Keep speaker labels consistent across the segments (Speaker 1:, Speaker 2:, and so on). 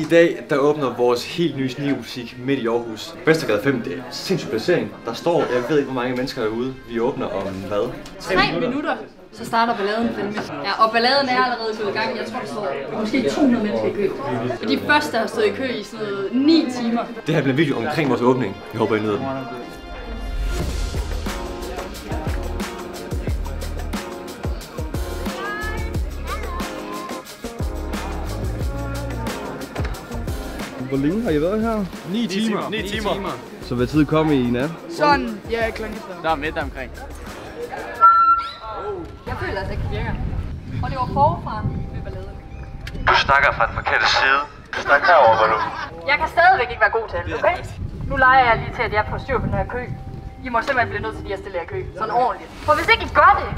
Speaker 1: I dag der åbner vores helt nye sneakerbutik midt i Aarhus. Vestergade 5, det er sindssyg placering. Der står, jeg ved ikke hvor mange mennesker derude. Vi åbner om hvad?
Speaker 2: Tre minutter, så starter balladen fandme. Ja, og balladen er allerede gået i gang. Jeg tror, der står måske 200 mennesker i kø. Og de første har stået i kø i sådan noget 9 timer.
Speaker 1: Det her bliver en video omkring vores åbning. Jeg håber, I nyder den.
Speaker 3: Hvor længe har I været her?
Speaker 4: 9 timer. 9 timer.
Speaker 3: Så hvad tid kom I i nat?
Speaker 5: Sådan, ja, klokken
Speaker 4: Der er midt omkring.
Speaker 2: Jeg føler altså ikke, det virker. Og det var forfra med balladen.
Speaker 1: Du snakker fra den forkerte side. Snak herover, hvor du.
Speaker 2: Jeg kan stadigvæk ikke være god til det, okay? Nu leger jeg lige til, at jeg får styr på den her kø. I må simpelthen blive nødt til lige at stille jer i kø. Sådan ordentligt. For hvis ikke I gør det,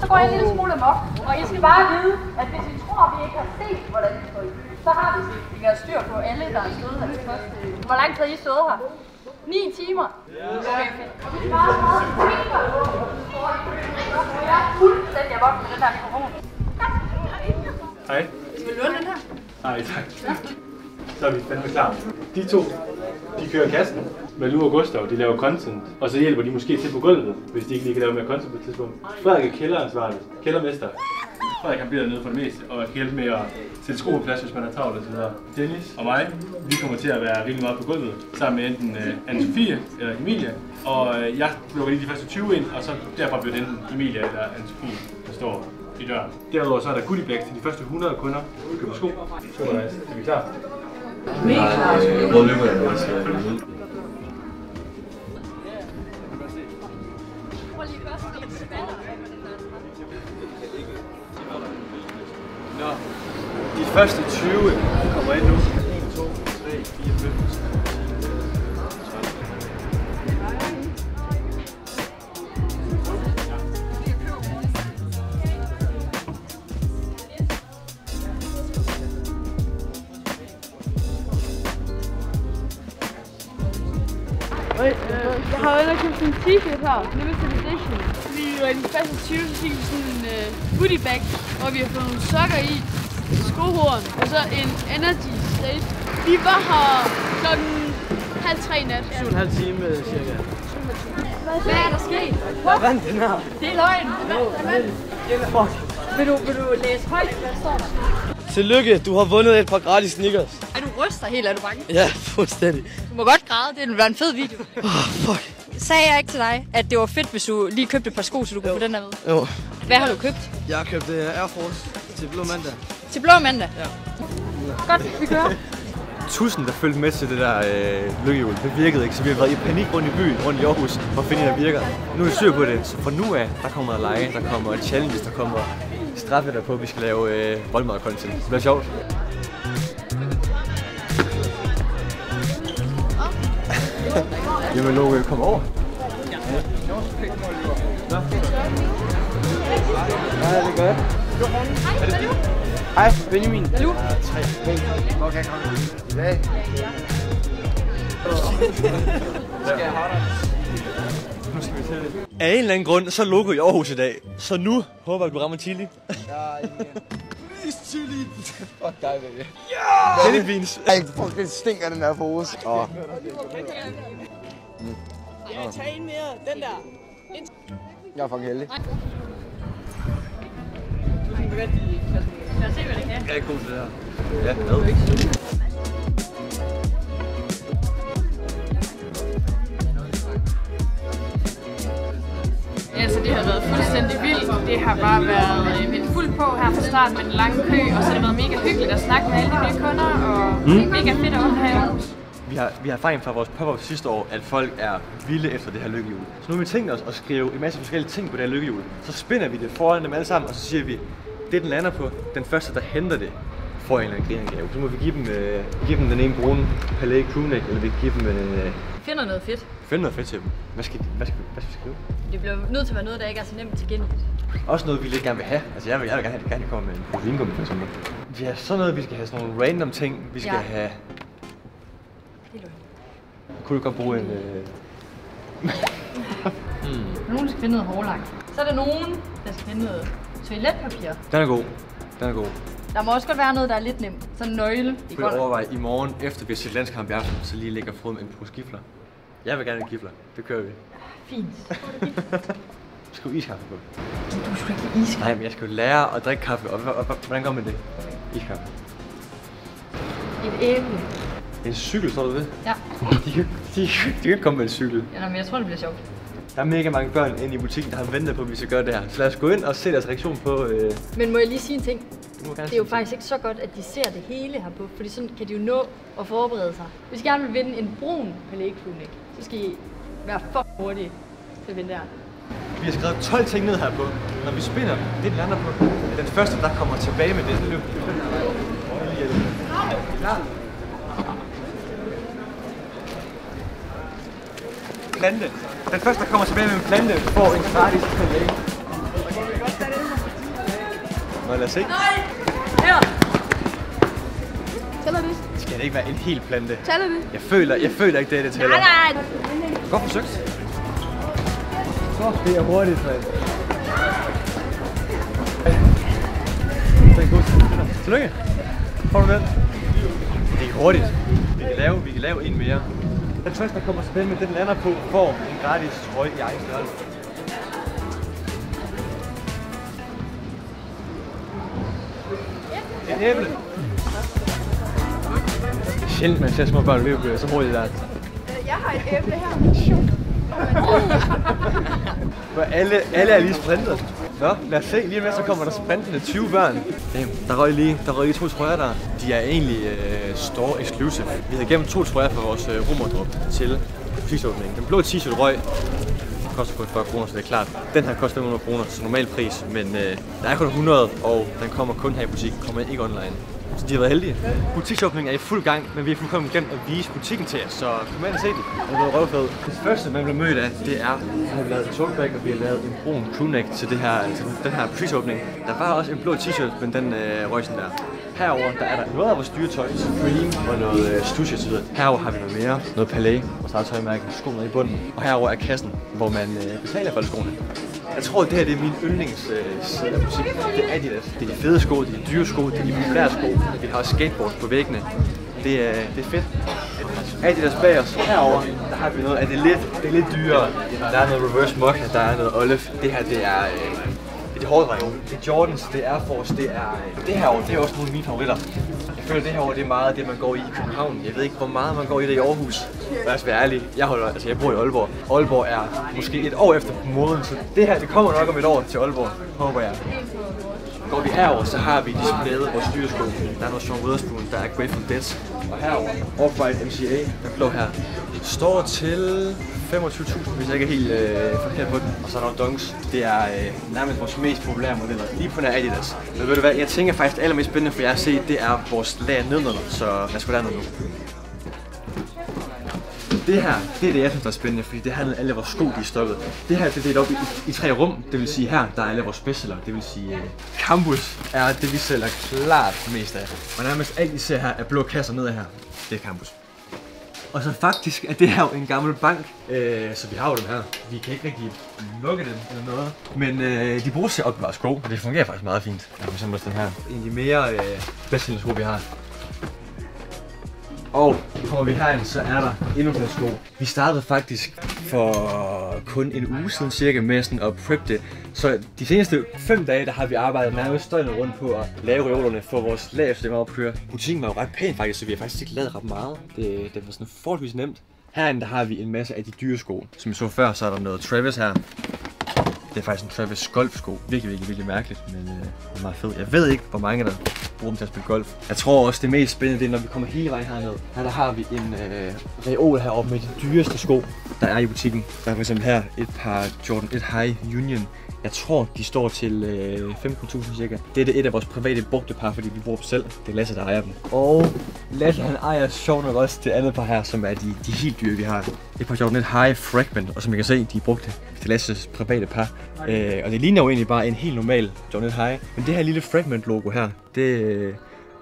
Speaker 2: så går jeg en lille smule amok. Og I skal bare vide, at hvis I tror, at vi ikke har set, hvordan vi står i kø, så har vi. Vi har styr på alle, der er stået her til første. Hvor lang tid har I stået her? 9 timer? Okay, fedt. Og hvis I bare har tænker på, får jeg fuldstændig amok med den her mikrofon.
Speaker 6: Hej.
Speaker 2: Skal vi låne den her?
Speaker 6: Nej, tak. Så er vi fandme klar. De to, de kører kassen. Malu og Gustav, de laver content, og så hjælper de måske til på gulvet, hvis de ikke lige kan lave mere content på et tidspunkt. Frederik er kælderansvarlig, kældermester. Frederik han bliver dernede for det meste, og kan hjælpe med at sætte sko på plads, hvis man har travlt osv. Dennis og mig, vi kommer til at være rimelig meget på gulvet, sammen med enten uh, Anne-Sophie eller Emilie. Og uh, jeg lukker lige de første 20 ind, og så derfra bliver det enten Emilie eller Anne-Sophie, der står i døren. Derudover så er der goodie bags til de første 100 kunder, der køber sko. Super nice. Er vi klar?
Speaker 1: Hvor løber jeg, de første 20 kommer ind nu. 1, 2, 3, 4, 5, 6,
Speaker 5: Jeg har været købt en t-shirt her, limited edition. Vi var i de første 20, så fik vi sådan en uh, bag, hvor vi har fået nogle sokker i, skohorn, og så en energy state. Vi var her klokken halv tre i nat.
Speaker 4: 7,5 time cirka.
Speaker 2: Hvad er der sket?
Speaker 4: Jeg vandt den her.
Speaker 2: Det er løgn. Vil du, vil du læse højt, hvad står der?
Speaker 4: Tillykke, du har vundet et par gratis sneakers.
Speaker 2: Er du ryster helt? Er du bange?
Speaker 4: Ja, fuldstændig.
Speaker 2: Du må godt græde. Det vil være en fed video.
Speaker 4: Oh, fuck.
Speaker 2: Sagde jeg ikke til dig, at det var fedt, hvis du lige købte et par sko, så du kunne få den der med?
Speaker 4: Jo.
Speaker 2: Hvad har du købt?
Speaker 4: Jeg har købt uh, Air Force til blå mandag.
Speaker 2: Til blå mandag?
Speaker 4: Ja.
Speaker 2: Godt, vi kører.
Speaker 1: Tusind, der følte med til det der øh, lykkehjul. Det virkede ikke, så vi har været i panik rundt i byen, rundt i Aarhus, for at finde der virker. Nu er vi styr på det, så fra nu af, der kommer der lege, der kommer challenges, der kommer straffe der på, at vi skal lave øh, voldmad-content. Det bliver sjovt. Jamen, Loke, kom over.
Speaker 4: Ja, det er godt. Hej, Benjamin.
Speaker 2: Hallo?
Speaker 4: Hvor kan jeg komme? I dag.
Speaker 1: Nu skal vi til det. Af en eller anden grund, så er Logo i Aarhus i dag. Så nu håber jeg, at du rammer Chili.
Speaker 4: Chili. Fuck dig, baby.
Speaker 1: Chili beans.
Speaker 4: Ej, fuck, det stinker den der pose. Åh.
Speaker 5: Jeg tager en mere, den der.
Speaker 4: Jeg er fucking heldig.
Speaker 2: Lad os se, hvad det kan.
Speaker 1: Ikke god til det her. Ja, hvad?
Speaker 5: Altså, det har været fuldstændig vildt. Det har bare været øh, fuldt på her fra start med en lang kø, og så har det været mega hyggeligt at snakke med alle de nye kunder, og mm. mega fedt at åbne her.
Speaker 1: Vi har, vi har erfaring fra vores pop-up sidste år, at folk er vilde efter det her lykkehjul. Så nu har vi tænkt os at skrive en masse forskellige ting på det her lykkehjul. Så spinder vi det foran dem alle sammen, og så siger vi, det den lander på, den første der henter det, får en eller anden gave. Så må vi give dem, øh, give dem den ene brune Palais crewneck, eller vi give dem øh,
Speaker 2: Finder noget fedt.
Speaker 1: finde noget fedt til dem. Hvad skal, de, hvad skal, hvad skal vi skrive?
Speaker 2: Det bliver nødt til at være noget, der ikke er så nemt tilgængeligt.
Speaker 1: Også noget, vi lidt gerne vil have. Altså, jeg vil, jeg vil gerne have, gerne komme med en proteinkummi for eksempel. Vi har sådan noget, vi skal have sådan nogle random ting. Vi skal
Speaker 2: Ja.
Speaker 1: have...
Speaker 2: Det er løgn.
Speaker 1: Kunne du godt bruge en... Øh...
Speaker 2: Nogen skal finde noget hårlagt. Så er der nogen, der skal finde noget toiletpapir.
Speaker 1: Den er god. Den er god.
Speaker 2: Der må også godt være noget, der er lidt nemt. Sådan en nøgle. Det
Speaker 1: Kunne overveje i morgen, efter vi har set landskamp i aften, så lige lægger fod med en pose gifler. Jeg vil gerne have gifler. Det kører vi.
Speaker 2: Fint.
Speaker 1: Skal vi iskaffe på?
Speaker 2: Du skulle ikke lide iskaffe.
Speaker 1: Nej, men jeg skal jo lære at drikke kaffe, og, og, og hvordan gør man det? Iskaffe.
Speaker 2: Et æble.
Speaker 1: En cykel, står du ved?
Speaker 2: Ja.
Speaker 1: De kan, de, de kan ikke komme med en cykel.
Speaker 2: ja men jeg tror, det bliver sjovt.
Speaker 1: Der er mega mange børn inde i butikken, der har ventet på, at vi skal gøre det her. Så lad os gå ind og se deres reaktion på... Øh,
Speaker 2: Men må jeg lige sige en ting? Det er jo faktisk ikke så godt, at de ser det hele her på, fordi sådan kan de jo nå at forberede sig. Hvis I gerne vil vinde en brun palækfunik, så skal I være for hurtige til at vinde der.
Speaker 1: Vi har skrevet 12 ting ned her på. Når vi spinder, det er den lander på. Den første, der kommer tilbage med det, det løb løb den her vej. Klar? Plante. Den første, der kommer tilbage med en plante, får en gratis palæ. Nå, lad os se.
Speaker 2: Her!
Speaker 5: Tæller det?
Speaker 1: Skal det ikke være en hel plante?
Speaker 5: Tæller det?
Speaker 1: Jeg føler, jeg føler ikke, det er det tæller.
Speaker 2: Nej, nej!
Speaker 1: Godt forsøgt. Så det er hurtigt, mand. Det er en god tid. Tillykke. Får du den? Det er hurtigt. Vi kan lave, vi kan lave en mere. Den første, der kommer tilbage med den lander på, får en gratis trøje i egen størrelse. Et æble. Sjældent, man ser små børn løbe så hurtigt der.
Speaker 5: Jeg har et æble her.
Speaker 1: For alle, alle er lige sprintet. Nå, lad os se. Lige med så kommer der sprintende 20 børn. Damn, der røg lige, der røg lige to trøjer der. De er egentlig øh, store exclusive. Vi havde gennem to trøjer fra vores øh, rummerdrop til prisåbningen. Den blå t-shirt røg koster kun 40 kroner, så det er klart. Den her koster 500 kroner så normal pris, men øh, der er kun 100, og den kommer kun her i butikken, kommer ikke online. Så de har været heldige. Butiksåbningen er i fuld gang, men vi har fuldkommen glemt at vise butikken til jer, så kom ind og se den. Den er blevet røvfed. Det første, man bliver mødt af, det er, at vi lavet en togbag, og vi har lavet en brun crewneck til, det her, til den her butiksåbning. Der var også en blå t-shirt, men den øh, røg sådan der. Herover der er der noget af vores dyretøj, Supreme og noget øh, stush osv. Herover har vi noget mere, noget Palais, vores eget tøjmærke, skoene i bunden. Og herover er kassen, hvor man øh, betaler for skoene. Jeg tror, det her det er min yndlings øh, af butikken. Det er Adidas. Det er de fede sko, det er de dyre sko, det er de populære sko. Vi har også skateboards på væggene. Det er, det er fedt. Adidas bag os. Herover der har vi noget af det lidt, det er lidt dyrere. Der er noget reverse mocha, der er noget olive. Det her, det er, øh, det er de hårde drenge. Det er Jordans, det er Air Force, det er... Øh, det her år, det er også nogle af mine favoritter føler, at det her år, det er meget det, man går i i København. Jeg ved ikke, hvor meget man går i det i Aarhus. Lad os være ærlig. Jeg, holder, altså, jeg bor i Aalborg. Aalborg er måske et år efter på moden, så det her, det kommer nok om et år til Aalborg, håber jeg. Går vi herover, så har vi displayet vores dyresko. Der er noget Sean Witherspoon, der er Grateful Dead. Og herover, Off-White MCA, den blå her, står til 25.000, hvis jeg ikke er helt øh, forkert på den. Og så er der Dunks. Det er øh, nærmest vores mest populære modeller. Lige på nær Adidas. Men ved du hvad, jeg tænker faktisk det allermest spændende for jer at se, det er vores lag nedenunder. Så lad os gå derned nu. Det her, det er det, jeg synes, der er spændende, fordi det handler alle vores sko, de er stoppet. Det her, det er delt op i, i, i tre rum. Det vil sige her, der er alle vores bestseller. Det vil sige, uh, Campus er det, vi sælger klart mest af. Og nærmest alt, I ser her, er blå kasser nede her. Det er Campus. Og så faktisk er det her jo en gammel bank, øh, så vi har jo dem her. Vi kan ikke rigtig lukke dem eller noget. Men øh, de bruges til at opbevare sko, og det fungerer faktisk meget fint. Er for eksempel den her. En af de mere øh, bedste sko, vi har. Og kommer vi herind, så er der endnu flere sko. Vi startede faktisk for kun en uge siden cirka med sådan at prep det. Så de seneste fem dage, der har vi arbejdet nærmest døgnet rundt på at lave reolerne for vores lagersystem op køre. Butikken var jo ret pæn faktisk, så vi har faktisk ikke lavet ret meget. Det, det var sådan forholdsvis nemt. Herinde der har vi en masse af de dyre sko. Som vi så før, så er der noget Travis her. Det er faktisk en Travis golfsko. Virkelig, virkelig, virkelig mærkeligt, men øh, meget fedt. Jeg ved ikke, hvor mange der bruger dem til at spille golf. Jeg tror også, det mest spændende, det er, når vi kommer hele vejen herned. Her der har vi en øh, reol heroppe med de dyreste sko, der er i butikken. Der er for eksempel her et par Jordan 1 High Union. Jeg tror, de står til øh, 15.000 cirka. Det er det et af vores private brugte par, fordi vi bruger dem selv. Det er Lasse, der ejer dem. Og Lasse, han ejer sjovt nok også det andet par her, som er de, de helt dyre, vi har. Et par Jordan 1 High Fragment, og som I kan se, de er brugte til Lasses private par. Øh, og det ligner jo egentlig bare en helt normal Jordan 1 High. Men det her lille Fragment logo her, det øh,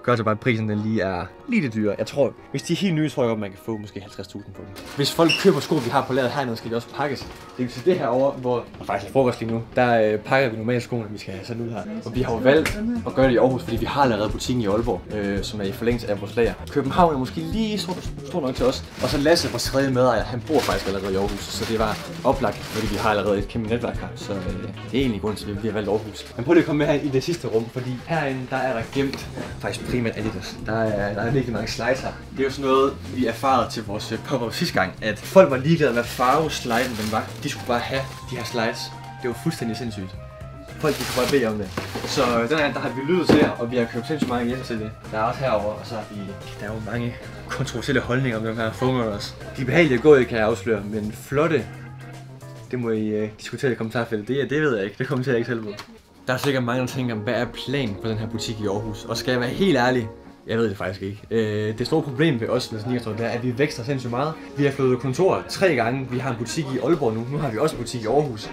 Speaker 1: gør så bare, at prisen den lige er lige lidt dyrere. Jeg tror, hvis de er helt nye, tror jeg godt, man kan få måske 50.000 på dem. Hvis folk køber sko, vi har på ladet hernede, skal de også pakkes. Det vil sige det her over, hvor der faktisk er frokost lige nu, der øh, pakker vi normalt skoene, vi skal have sådan ud her. Og vi har jo valgt at gøre det i Aarhus, fordi vi har allerede butikken i Aalborg, øh, som er i forlængelse af vores lager. København er måske lige stor, stor nok til os. Og så Lasse, vores tredje medejer, han bor faktisk allerede i Aarhus, så det var oplagt, fordi vi har allerede et kæmpe netværk her. Så øh, det er egentlig grunden til, at vi har valgt Aarhus. Men prøv lige at komme med her i det sidste rum, fordi herinde, der er der gemt faktisk primært Adidas. Der er, der er virkelig mange slides her. Det er jo sådan noget, vi erfarede til vores øh, pop-up sidste gang, at folk var ligeglade med, hvad farve sliden den var. De skulle bare have de her slides. Det var fuldstændig sindssygt. Folk de kunne bare bede om det. Så øh, den her, der har vi lyttet til, og vi har købt sindssygt mange hjem til det. Der er også herover, og så har vi... Der er jo mange kontroversielle holdninger om de her foamers. De er behagelige at gå i, kan jeg afsløre, men flotte, det må I uh, diskutere i kommentarfeltet. Det, det ved jeg ikke, det kommer til jeg ikke selv på. Der er sikkert mange, der tænker, hvad er planen på den her butik i Aarhus? Og skal jeg være helt ærlig, jeg ved det faktisk ikke. Øh, det store problem ved os med Sneakerstore, det er, at vi vækster sindssygt meget. Vi har flyttet kontor tre gange. Vi har en butik i Aalborg nu. Nu har vi også en butik i Aarhus.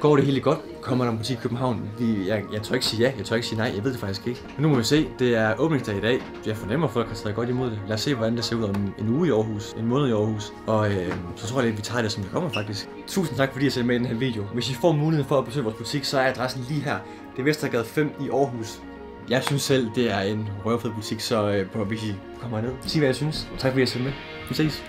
Speaker 1: Går det helt godt? Kommer der en butik i København? Vi, jeg, jeg tør ikke sige ja, jeg tør ikke sige nej, jeg ved det faktisk ikke. Men nu må vi se, det er åbningsdag i dag. Jeg fornemmer, at folk har taget godt imod det. Lad os se, hvordan det ser ud om en uge i Aarhus, en måned i Aarhus. Og øh, så tror jeg, at vi tager det, som det kommer faktisk. Tusind tak, fordi I ser med i den her video. Hvis I får muligheden for at besøge vores butik, så er adressen lige her. Det er Vestergade 5 i Aarhus. Jeg synes selv, det er en røvfed butik, så øh, på, hvis I kommer ned, sig hvad jeg synes. Tak fordi I ser med. Vi ses.